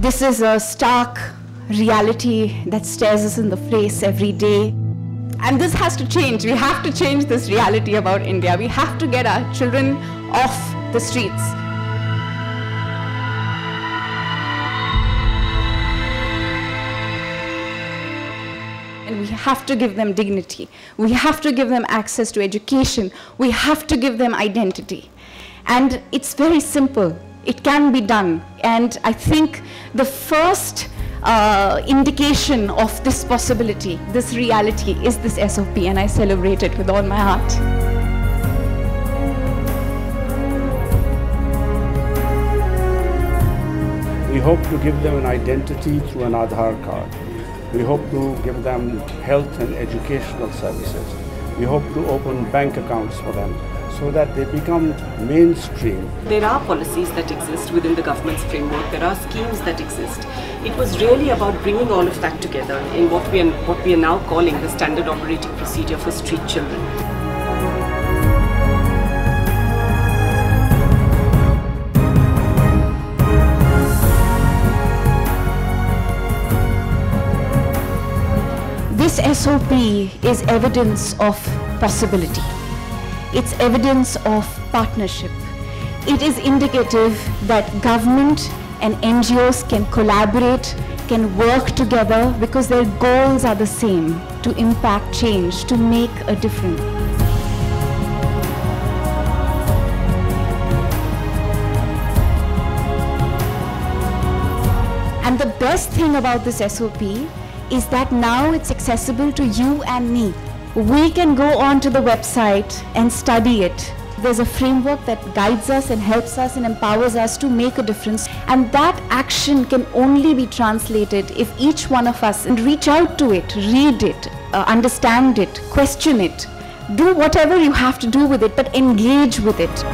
This is a stark reality that stares us in the face every day. And this has to change. We have to change this reality about India. We have to get our children off the streets. And we have to give them dignity. We have to give them access to education. We have to give them identity. And it's very simple. It can be done. And I think the first uh, indication of this possibility, this reality, is this SOP, and I celebrate it with all my heart. We hope to give them an identity through an Aadhaar card. We hope to give them health and educational services. We hope to open bank accounts for them so that they become mainstream. There are policies that exist within the government's framework. There are schemes that exist. It was really about bringing all of that together in what we are, what we are now calling the standard operating procedure for street children. This SOP is evidence of possibility. It's evidence of partnership. It is indicative that government and NGOs can collaborate, can work together because their goals are the same to impact change, to make a difference. And the best thing about this SOP is that now it's accessible to you and me. We can go onto the website and study it. There's a framework that guides us and helps us and empowers us to make a difference. And that action can only be translated if each one of us reach out to it, read it, uh, understand it, question it, do whatever you have to do with it, but engage with it.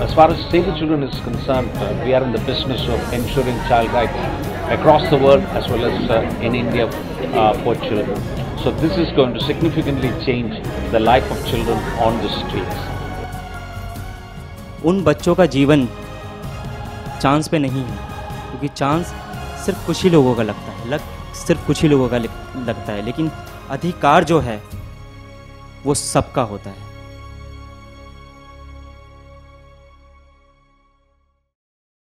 As far as Save the Children is concerned, uh, we are in the business of ensuring child rights across the world as well as uh, in India uh, for children. So this is going to significantly change the life of children on the streets. उन बच्चों का जीवन chance पे नहीं है क्योंकि chance सिर्फ़ कुछ ही लोगों का लगता है लग सिर्फ़ कुछ ही लोगों का लगता है लेकिन अधिकार जो है वो सबका होता है